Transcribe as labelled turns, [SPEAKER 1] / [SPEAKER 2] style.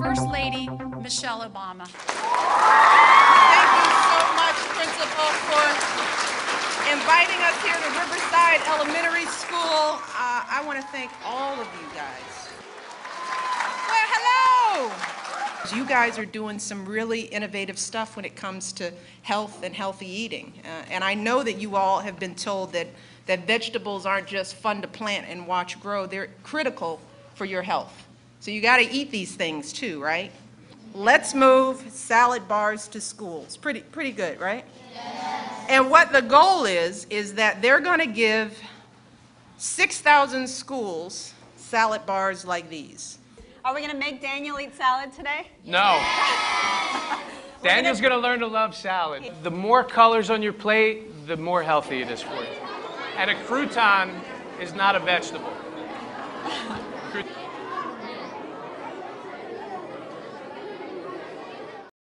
[SPEAKER 1] First Lady Michelle Obama.
[SPEAKER 2] Thank you so much, Principal, for inviting us here to Riverside Elementary School. Uh, I want to thank all of you guys. Well, hello. You guys are doing some really innovative stuff when it comes to health and healthy eating. Uh, and I know that you all have been told that, that vegetables aren't just fun to plant and watch grow, they're critical for your health. So you got to eat these things too, right? Let's move salad bars to schools. Pretty, pretty good, right? And what the goal is, is that they're going to give 6,000 schools salad bars like these.
[SPEAKER 3] Are we going to make Daniel eat salad today?
[SPEAKER 4] No. Daniel's going to learn to love salad. The more colors on your plate, the more healthy it is for you. And a crouton is not a vegetable.